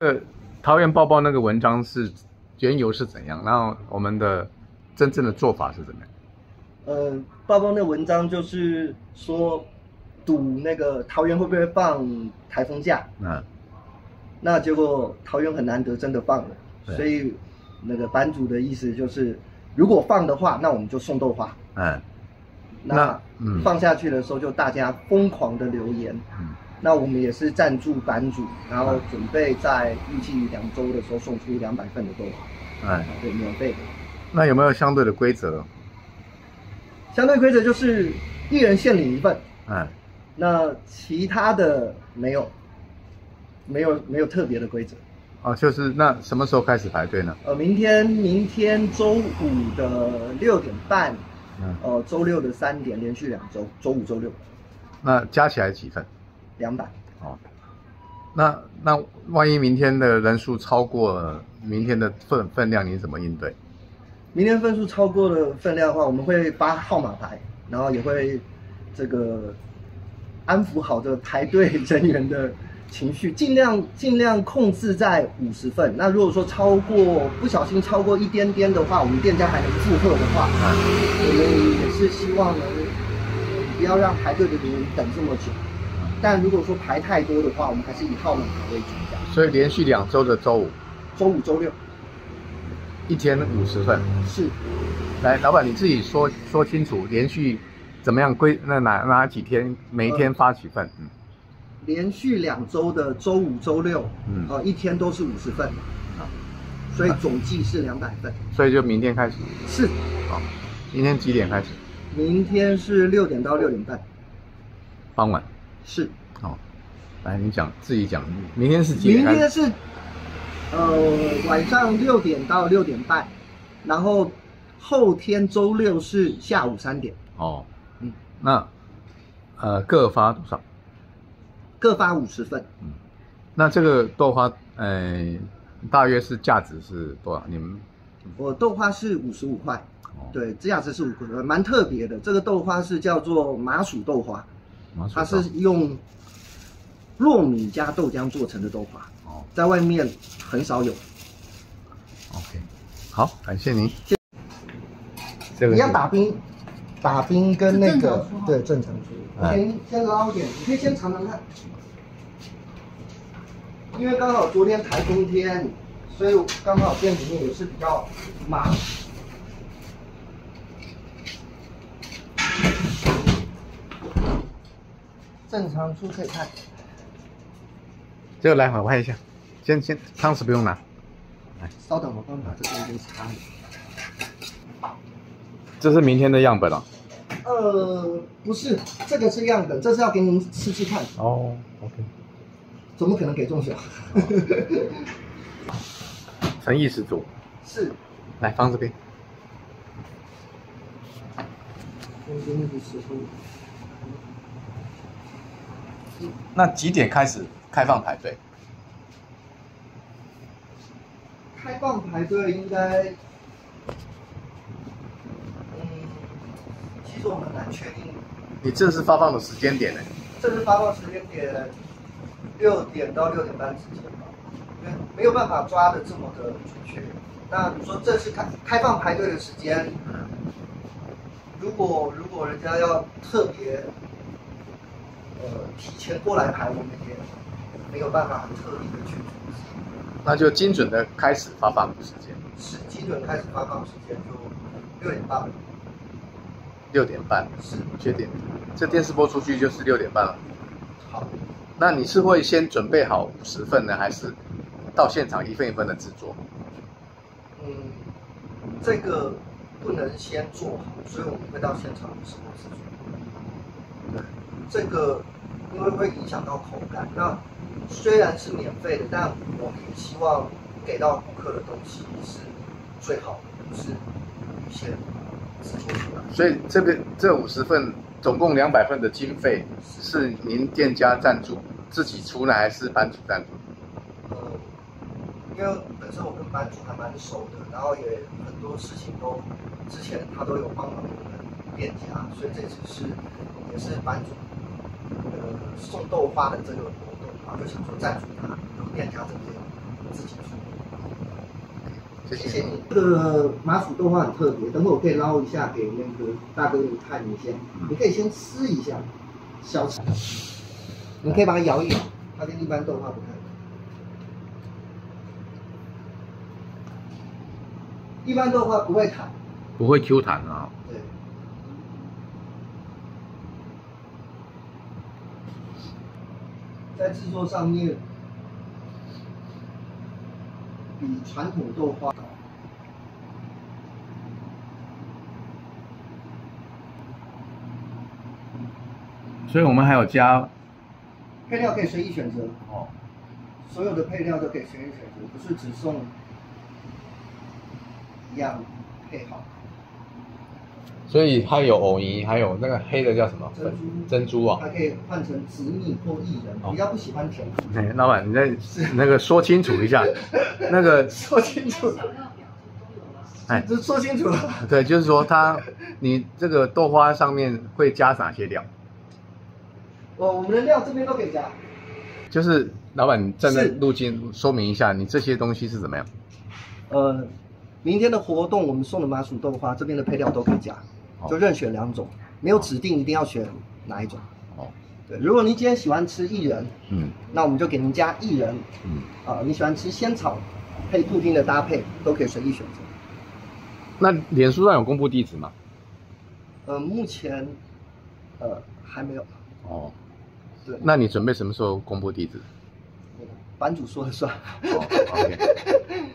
呃，桃园包包那个文章是缘由是怎样？然后我们的真正的做法是怎么样？呃，包包那文章就是说赌那个桃园会不会放台风假，嗯，那结果桃园很难得真的放了，所以那个版主的意思就是，如果放的话，那我们就送豆花。嗯那那嗯放下去的时候，就大家疯狂的留言。嗯，那我们也是赞助版主，然后准备在预计两周的时候送出两百份的豆花，哎，对，免费的。那有没有相对的规则？相对规则就是一人限领一份，哎，那其他的没有，没有没有特别的规则。哦，就是那什么时候开始排队呢？呃，明天明天周五的六点半，嗯，呃，周六的三点，连续两周，周五、周六那加起来几份？两百。哦，那那万一明天的人数超过明天的份分量，你怎么应对？明天分数超过了分量的话，我们会发号码牌，然后也会这个安抚好这个排队人员的情绪，尽量尽量控制在五十份。那如果说超过不小心超过一点点的话，我们店家还能负荷的话，我们也是希望能呃不要让排队的人等这么久。但如果说排太多的话，我们还是以号码牌为主，这样。所以连续两周的周五，周五、周六一天五十份。是来，老板你自己说说清楚，连续怎么样规？那哪哪几天每一天发几份？嗯，连续两周的周五、周六，嗯呃，一天都是五十份，啊所以总计是两百份。所以就明天开始。是，好，明天几点开始？明天是六点到六点半。傍晚。是，哦，来你讲自己讲，明天是几？明天是，呃，晚上六点到六点半，然后后天周六是下午三点，哦，嗯，那呃各发多少？各发五十份。嗯那这个豆花，呃，大约是价值是多少？你们我豆花是五十五块，哦，对，价值是五块，蛮特别的。这个豆花是叫做麻薯豆花，它是用糯米加豆浆做成的豆花。哦在外面很少有，，OK，好，感谢您。这个你要打冰，打冰跟那个对正常出。哎先先捞一点，你可以先尝尝看。因为刚好昨天台风天，所以刚好店里面也是比较忙。正常出可以看，这个来我看一下，先先汤匙不用拿。稍等，我刚把这个给擦了。这是明天的样本了。呃，不是，这个是样本，这是要给你们吃吃看，哦，OK，怎么可能给中小？诚意十足。是，来放这边。中间那个时候，那几点开始开放排队？开放排队应该，嗯，其实我们很难确定，你正式发放的时间点呢？这是发放时间点六点到六点半之间吧，因为没有办法抓的这么的准确。那你说这是开开放排队的时间，如果如果人家要特别，呃，提前过来排，我们也没有办法很特意的去阻止。那就精准的开始发放时间，是精准开始发放时间就六点半，六点半。是确定？这电视播出去就是六点半了。好。那你是会先准备好五十份呢，还是到现场一份一份的制作？嗯，这个不能先做好，所以我们会到现场实际制作。对，这个因为会影响到口感。那虽然是免费的，但我们也希望给到顾客的东西是最好的，不是预先制作出来。所以这边这五十份总共两百份的经费是您店家赞助自己出呢，还是班主赞助？呃，因为本身我跟班主还蛮熟的，然后也很多事情都之前他都有帮忙我们店家，所以这次是也是班主呃送豆花的这个活动，然后就想说赞助他，然后店家这边自己出。谢谢。谢谢你。这个麻薯豆花很特别，等会我可以捞一下给那个大哥你看一下。你可以先吃一下，小吃。你可以把它摇一摇，它跟一般豆花不太一样。一般豆花不会弹，不会 Q 弹啊。对。在制作上面比传统豆花高。所以我们还有加配料可以随意选择，哦，所有的配料都可以随意选择，不是只送一样配好。所以它有藕泥，还有那个黑的叫什么？珍珠珍珠啊。它可以换成紫米或薏仁，哦比较不喜欢甜。哎，老板，你再那个说清楚一下，那个说清楚，哎，这说清楚了。对，就是说它你这个豆花上面会加哪些料？我我们的料这边都可以加。就是老板，你站在是路径说明一下，你这些东西是怎么样？呃，明天的活动我们送的麻薯豆花，这边的配料都可以加，哦就任选两种，没有指定一定要选哪一种。哦，对，如果您今天喜欢吃薏仁，嗯那我们就给您加薏仁。嗯。啊、你喜欢吃仙草配布丁的搭配，都可以随意选择。那脸书上有公布地址吗？呃，目前呃还没有，哦，对，那你准备什么时候公布地址？版主说了算。哦，OK，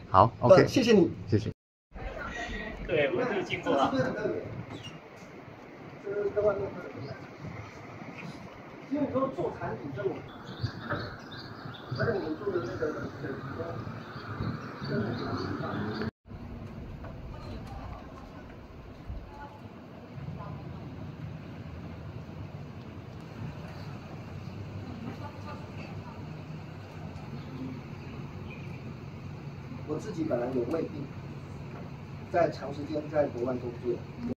好，OK，呃谢谢你。谢谢。对，我自己经过了。在外面喝的不一样。因为都做产品这种，而且我们做的那个水平都真的很棒。我自己本来有胃病，在长时间在国外工作，